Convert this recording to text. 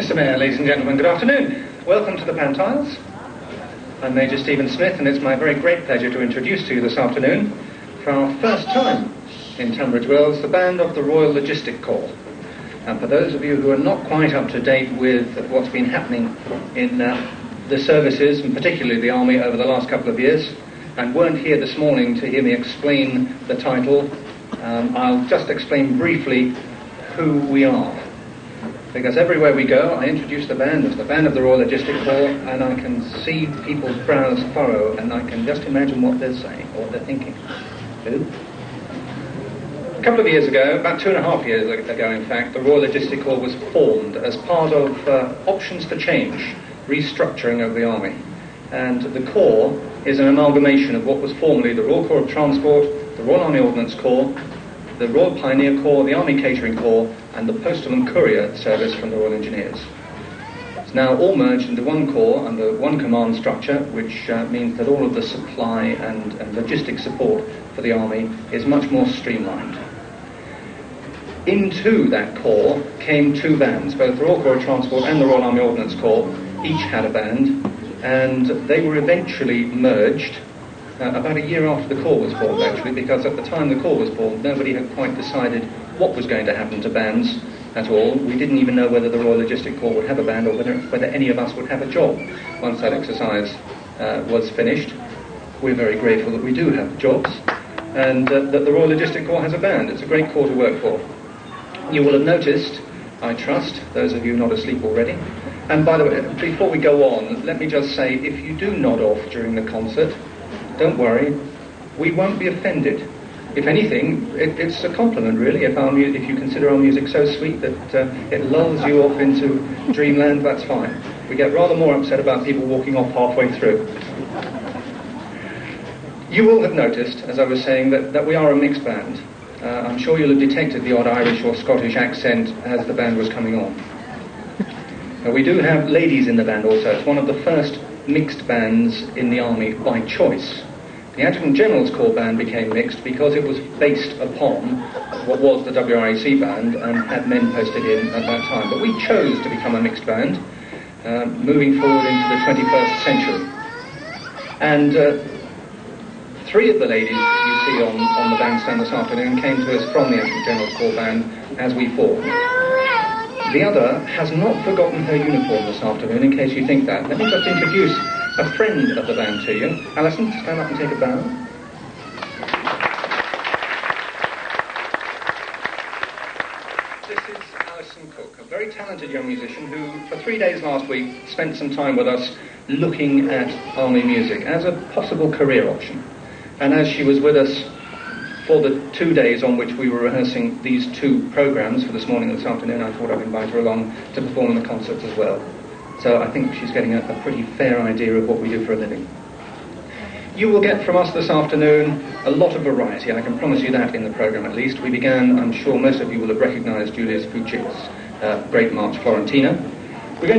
Mr Mayor, ladies and gentlemen, good afternoon. Welcome to the Pantiles. I'm Major Stephen Smith, and it's my very great pleasure to introduce to you this afternoon, for our first time in Tunbridge Wells, the band of the Royal Logistic Corps. And for those of you who are not quite up to date with what's been happening in uh, the services, and particularly the Army, over the last couple of years, and weren't here this morning to hear me explain the title, um, I'll just explain briefly who we are. Because everywhere we go, I introduce the band as the band of the Royal Logistic Corps, and I can see people's brows furrow, and I can just imagine what they're saying, or what they're thinking. A couple of years ago, about two and a half years ago, in fact, the Royal Logistic Corps was formed as part of uh, Options for Change, restructuring of the Army. And the Corps is an amalgamation of what was formerly the Royal Corps of Transport, the Royal Army Ordnance Corps, the Royal Pioneer Corps, the Army Catering Corps, and the Postal and Courier Service from the Royal Engineers. It's now all merged into one corps under one command structure, which uh, means that all of the supply and, and logistic support for the Army is much more streamlined. Into that corps came two bands, both the Royal Corps of Transport and the Royal Army Ordnance Corps. Each had a band, and they were eventually merged uh, about a year after the Corps was formed, actually, because at the time the Corps was formed, nobody had quite decided what was going to happen to bands at all. We didn't even know whether the Royal Logistic Corps would have a band or whether, whether any of us would have a job once that exercise uh, was finished. We're very grateful that we do have jobs and uh, that the Royal Logistic Corps has a band. It's a great corps to work for. You will have noticed, I trust, those of you not asleep already. And by the way, before we go on, let me just say if you do nod off during the concert, don't worry, we won't be offended. If anything, it, it's a compliment, really, if, our mu- if you consider our music so sweet that uh, it lulls you off into dreamland, that's fine. We get rather more upset about people walking off halfway through. You will have noticed, as I was saying, that, that we are a mixed band. Uh, I'm sure you'll have detected the odd Irish or Scottish accent as the band was coming on. Now, we do have ladies in the band also. It's one of the first mixed bands in the Army by choice. The Adjutant General's Corps band became mixed because it was based upon what was the WRAC band and had men posted in at that time. But we chose to become a mixed band, uh, moving forward into the 21st century. And uh, three of the ladies you see on, on the bandstand this afternoon came to us from the Adjutant General's Corps band as we formed. The other has not forgotten her uniform this afternoon, in case you think that. Let me just introduce a friend of the band to you. Alison, stand up and take a bow. This is Alison Cook, a very talented young musician who, for three days last week, spent some time with us looking at army music as a possible career option. And as she was with us for the two days on which we were rehearsing these two programs for this morning and this afternoon, I thought I'd invite her along to perform in the concerts as well. So I think she's getting a, a pretty fair idea of what we do for a living. You will get from us this afternoon a lot of variety, I can promise you that in the programme at least. We began, I'm sure most of you will have recognised Julius Fucik's uh, great march Florentiner. We're going to